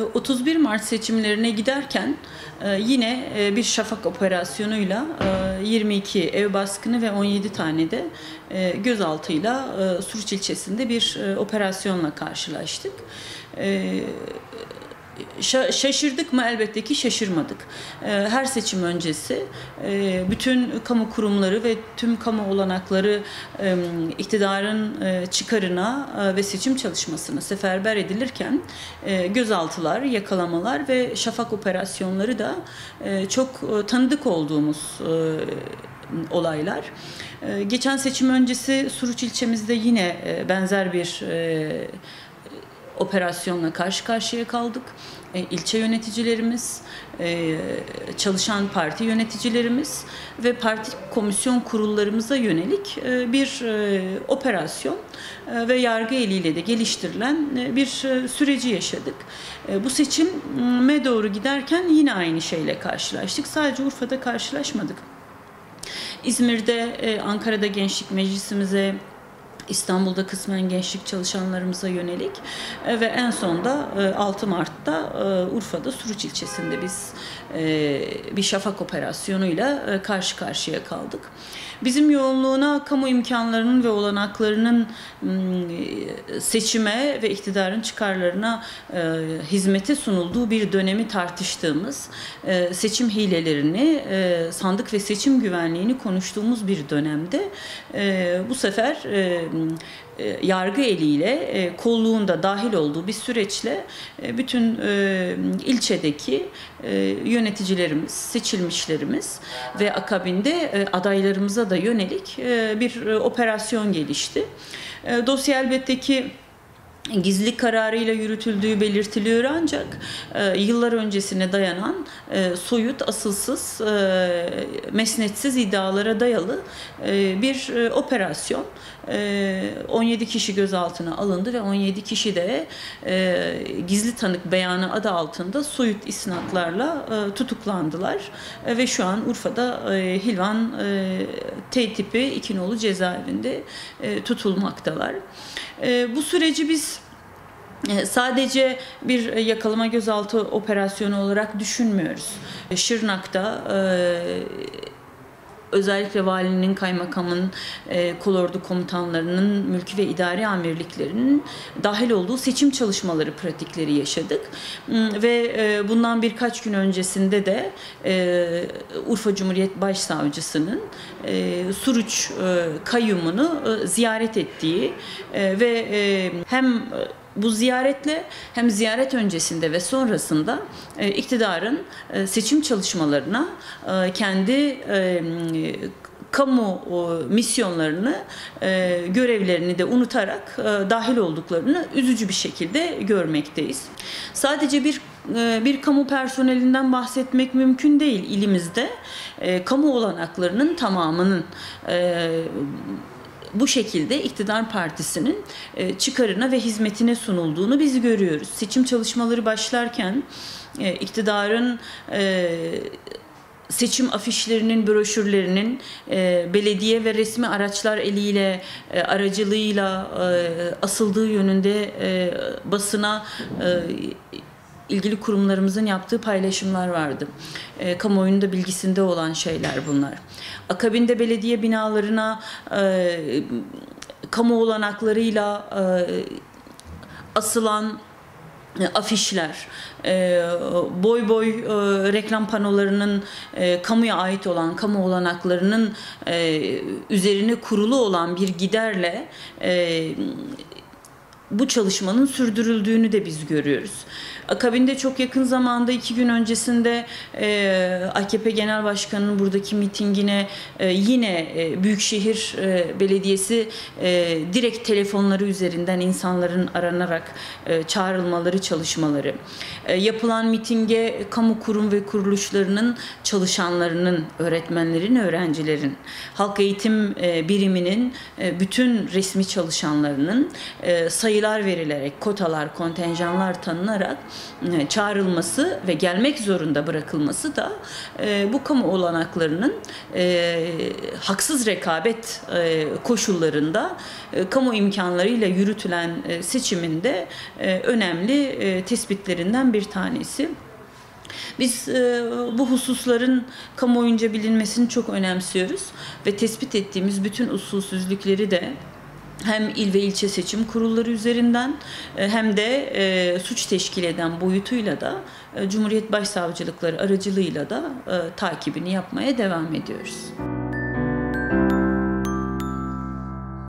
31 Mart seçimlerine giderken e, yine e, bir şafak operasyonuyla e, 22 ev baskını ve 17 tane de e, gözaltıyla e, Suruç ilçesinde bir e, operasyonla karşılaştık. Şa- şaşırdık mı? Elbette ki şaşırmadık. E, Her seçim öncesi e, bütün kamu kurumları ve tüm kamu olanakları e, iktidarın e, çıkarına ve seçim çalışmasına seferber edilirken gözaltılar, yakalamalar ve şafak operasyonları da çok tanıdık olduğumuz olaylar. Geçen seçim öncesi Suruç ilçemizde yine benzer bir operasyonla karşı karşıya kaldık. E, ilçe yöneticilerimiz, e, çalışan parti yöneticilerimiz ve parti komisyon kurullarımıza yönelik e, bir e, operasyon e, ve yargı eliyle de geliştirilen e, bir e, süreci yaşadık. E, Bu seçime doğru giderken yine aynı şeyle karşılaştık. Sadece Urfa'da karşılaşmadık. İzmir'de, e, Ankara'da Gençlik Meclisimize, İstanbul'da kısmen gençlik çalışanlarımıza yönelik e, ve en son da e, 6 Mart'ta e, Urfa'da Suruç ilçesinde biz e, bir şafak operasyonuyla e, karşı karşıya kaldık. Bizim yoğunluğuna kamu imkanlarının ve olanaklarının seçime ve iktidarın çıkarlarına e, hizmete sunulduğu bir dönemi tartıştığımız, e, seçim hilelerini, e, sandık ve seçim güvenliğini konuştuğumuz bir dönemde e, bu sefer e, e, yargı eliyle e, kolluğunda dahil olduğu bir süreçle e, bütün e, ilçedeki e, yöneticilerimiz, seçilmişlerimiz ve akabinde e, adaylarımıza da yönelik e, bir e, operasyon gelişti. E, dosya elbette ki gizli kararıyla yürütüldüğü belirtiliyor ancak e, yıllar öncesine dayanan e, soyut, asılsız, e, mesnetsiz iddialara dayalı e, bir e, operasyon. E, 17 kişi gözaltına alındı ve 17 kişi de e, gizli tanık beyanı adı altında soyut isnatlarla e, tutuklandılar E, ve şu an Urfa'da e, Hilvan e, T tipi iki nolu cezaevinde e, tutulmaktalar. E, bu süreci biz Sadece bir yakalama gözaltı operasyonu olarak düşünmüyoruz. Şırnak'ta e, özellikle valinin, kaymakamın, e, kolordu komutanlarının, mülki ve idari amirliklerinin dahil olduğu seçim çalışmaları pratikleri yaşadık. Ve e, bundan birkaç gün öncesinde de e, Urfa Cumhuriyet Başsavcısının e, Suruç e, kayyumunu e, ziyaret ettiği e, ve e, hem e, bu ziyaretle hem ziyaret öncesinde ve sonrasında e, iktidarın e, seçim çalışmalarına e, kendi e, kamu misyonlarını, e, görevlerini de unutarak e, dahil olduklarını üzücü bir şekilde görmekteyiz. Sadece bir e, bir kamu personelinden bahsetmek mümkün değil ilimizde. Kamu olanaklarının tamamının bu şekilde iktidar partisinin e, çıkarına ve hizmetine sunulduğunu biz görüyoruz. Seçim çalışmaları başlarken e, iktidarın e, seçim afişlerinin, broşürlerinin e, belediye ve resmi araçlar eliyle, e, aracılığıyla e, asıldığı yönünde e, basına e, ilgili kurumlarımızın yaptığı paylaşımlar vardı. E, kamuoyunda bilgisinde olan şeyler bunlar. Akabinde belediye binalarına e, kamu olanaklarıyla e, asılan e, afişler, e, boy boy e, reklam panolarının kamuya ait olan kamu olanaklarının üzerine kurulu olan bir giderle bu çalışmanın sürdürüldüğünü de biz görüyoruz. Akabinde çok yakın zamanda iki gün öncesinde e, AKP Genel Başkanı'nın buradaki mitingine e, yine e, Büyükşehir e, Belediyesi e, direkt telefonları üzerinden insanların aranarak e, çağrılmaları çalışmaları, e, yapılan mitinge kamu kurum ve kuruluşlarının çalışanlarının, öğretmenlerin, öğrencilerin, halk eğitim e, biriminin e, bütün resmi çalışanlarının e, sayılı sayılar verilerek, kotalar, kontenjanlar tanınarak e, çağrılması ve gelmek zorunda bırakılması da e, bu kamu olanaklarının e, haksız rekabet koşullarında kamu imkanlarıyla yürütülen seçiminde önemli tespitlerinden bir tanesi. Biz e, bu hususların kamuoyunca bilinmesini çok önemsiyoruz ve tespit ettiğimiz bütün usulsüzlükleri de hem il ve ilçe seçim kurulları üzerinden e, hem de e, suç teşkil eden boyutuyla da e, Cumhuriyet Başsavcılıkları aracılığıyla da takibini yapmaya devam ediyoruz.